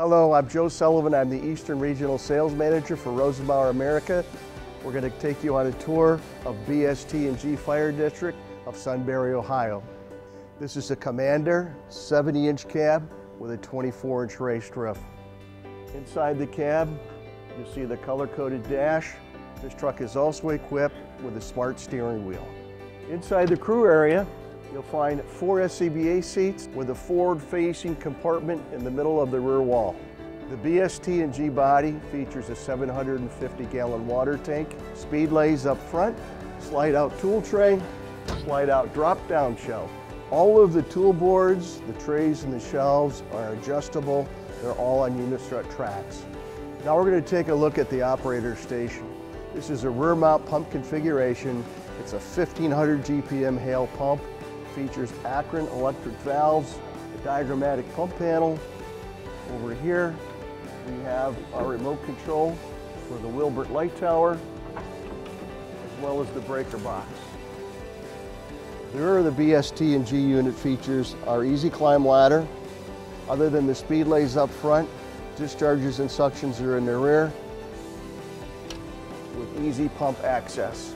Hello, I'm Joe Sullivan. I'm the Eastern Regional Sales Manager for Rosenbauer America. We're going to take you on a tour of BST&G Fire District of Sunbury, Ohio. This is a Commander 70-inch cab with a 24-inch raised roof. Inside the cab, you'll see the color-coded dash. This truck is also equipped with a smart steering wheel. Inside the crew area, You'll find four SCBA seats with a forward-facing compartment in the middle of the rear wall. The BST&G body features a 750-gallon water tank, speed lays up front, slide-out tool tray, slide-out drop-down shelf. All of the tool boards, the trays, and the shelves are adjustable. They're all on Unistrut tracks. Now we're going to take a look at the operator station. This is a rear mount pump configuration. It's a 1500 GPM Hale pump features Akron electric valves, a diagrammatic pump panel. Over here, we have our remote control for the Will-Burt light tower, as well as the breaker box. The rear of the BST&G unit features our easy climb ladder. Other than the speed lays up front, discharges and suctions are in the rear with easy pump access.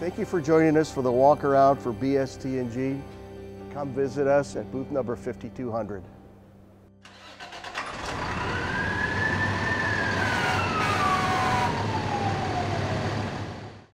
Thank you for joining us for the walk around for BST&G. Come visit us at booth number 5200.